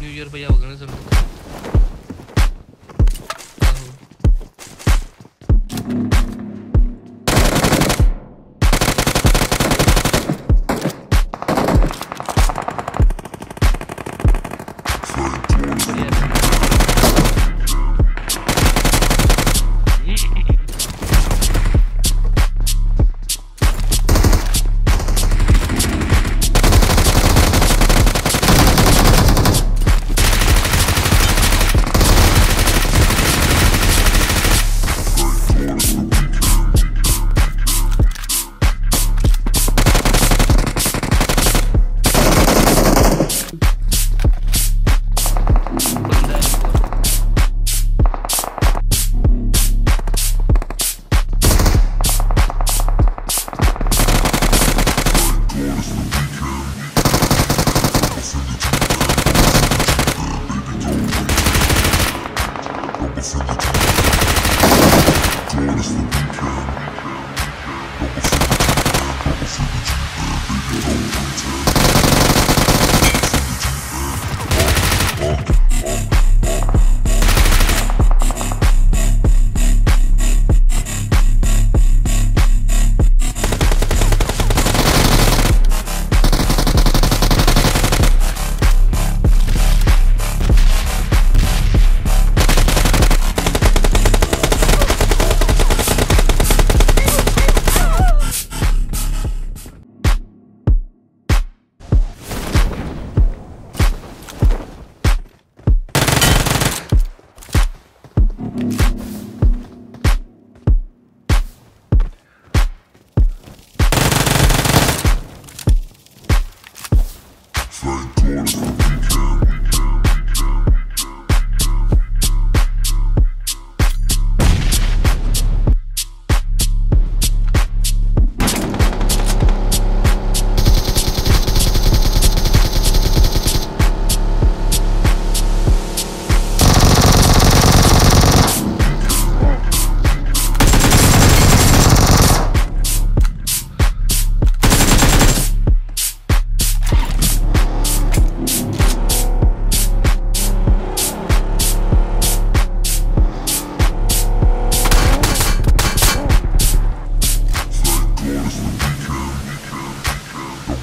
New year भैया ना सब। Peace. Sein Tod ist ein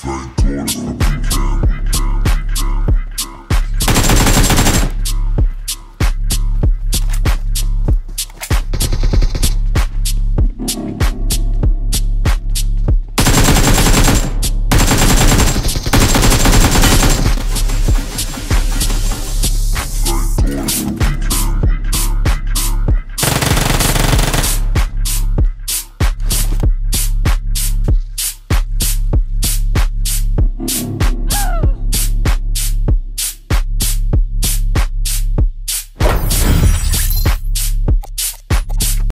Flying towards the beach.